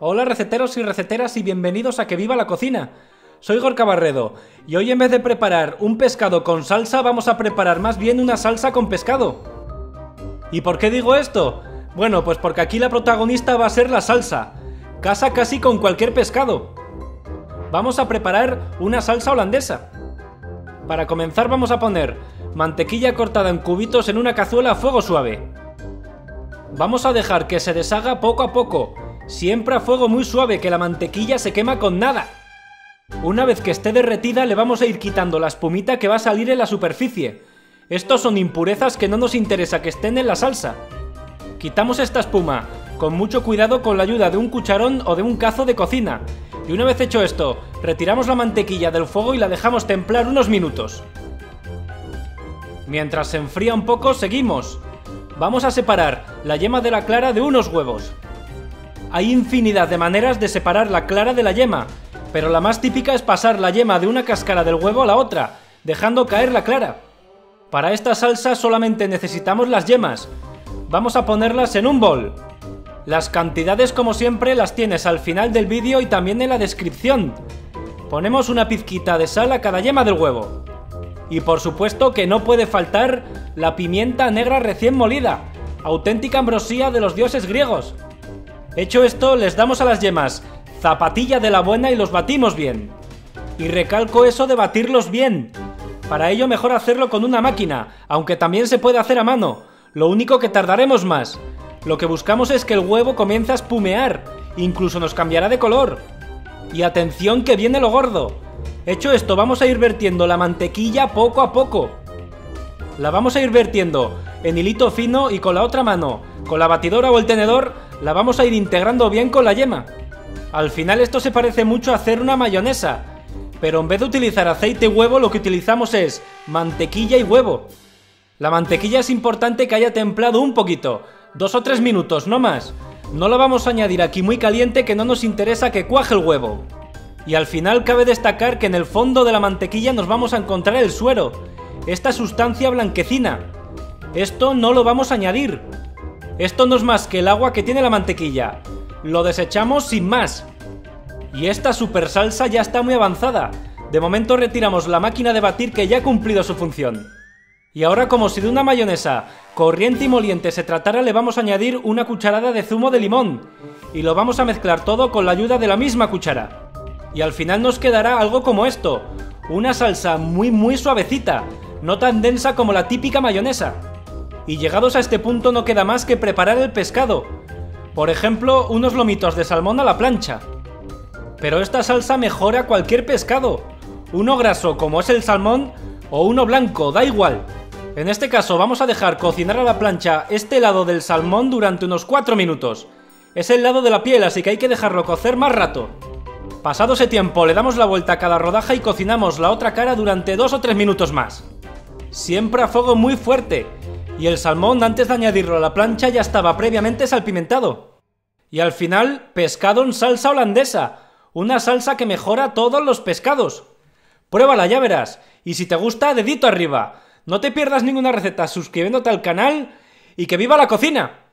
Hola receteros y receteras y bienvenidos a Que Viva la Cocina. Soy Gorka Barredo y hoy en vez de preparar un pescado con salsa vamos a preparar más bien una salsa con pescado. ¿Y por qué digo esto? Bueno, pues porque aquí la protagonista va a ser la salsa. Casa casi con cualquier pescado. Vamos a preparar una salsa holandesa. Para comenzar vamos a poner mantequilla cortada en cubitos en una cazuela a fuego suave. Vamos a dejar que se deshaga poco a poco, siempre a fuego muy suave que la mantequilla se quema con nada. Una vez que esté derretida le vamos a ir quitando la espumita que va a salir en la superficie. Estos son impurezas que no nos interesa que estén en la salsa. Quitamos esta espuma, con mucho cuidado con la ayuda de un cucharón o de un cazo de cocina, y una vez hecho esto, retiramos la mantequilla del fuego y la dejamos templar unos minutos. Mientras se enfría un poco, seguimos. Vamos a separar la yema de la clara de unos huevos. Hay infinidad de maneras de separar la clara de la yema, pero la más típica es pasar la yema de una cáscara del huevo a la otra, dejando caer la clara. Para esta salsa solamente necesitamos las yemas. Vamos a ponerlas en un bol. Las cantidades como siempre las tienes al final del vídeo y también en la descripción. Ponemos una pizquita de sal a cada yema del huevo. Y por supuesto que no puede faltar la pimienta negra recién molida, auténtica ambrosía de los dioses griegos. Hecho esto, les damos a las yemas zapatilla de la buena y los batimos bien. Y recalco eso de batirlos bien. Para ello mejor hacerlo con una máquina, aunque también se puede hacer a mano. Lo único que tardaremos más. Lo que buscamos es que el huevo comience a espumear, incluso nos cambiará de color. Y atención que viene lo gordo. Hecho esto, vamos a ir vertiendo la mantequilla poco a poco. La vamos a ir vertiendo en hilito fino y con la otra mano, con la batidora o el tenedor, la vamos a ir integrando bien con la yema. Al final esto se parece mucho a hacer una mayonesa, pero en vez de utilizar aceite y huevo lo que utilizamos es mantequilla y huevo. La mantequilla es importante que haya templado un poquito, Dos o tres minutos, no más. No lo vamos a añadir aquí muy caliente que no nos interesa que cuaje el huevo. Y al final cabe destacar que en el fondo de la mantequilla nos vamos a encontrar el suero, esta sustancia blanquecina. Esto no lo vamos a añadir. Esto no es más que el agua que tiene la mantequilla. Lo desechamos sin más. Y esta super salsa ya está muy avanzada. De momento retiramos la máquina de batir que ya ha cumplido su función. Y ahora como si de una mayonesa corriente y moliente se tratara le vamos a añadir una cucharada de zumo de limón y lo vamos a mezclar todo con la ayuda de la misma cuchara. Y al final nos quedará algo como esto, una salsa muy muy suavecita, no tan densa como la típica mayonesa. Y llegados a este punto no queda más que preparar el pescado. Por ejemplo, unos lomitos de salmón a la plancha. Pero esta salsa mejora cualquier pescado. Uno graso como es el salmón o uno blanco, da igual. En este caso vamos a dejar cocinar a la plancha este lado del salmón durante unos 4 minutos. Es el lado de la piel, así que hay que dejarlo cocer más rato. Pasado ese tiempo le damos la vuelta a cada rodaja y cocinamos la otra cara durante 2 o 3 minutos más. Siempre a fuego muy fuerte. Y el salmón antes de añadirlo a la plancha ya estaba previamente salpimentado. Y al final, pescado en salsa holandesa. Una salsa que mejora todos los pescados. Pruébala, ya verás. Y si te gusta, dedito arriba. No te pierdas ninguna receta suscribiéndote al canal y que viva la cocina.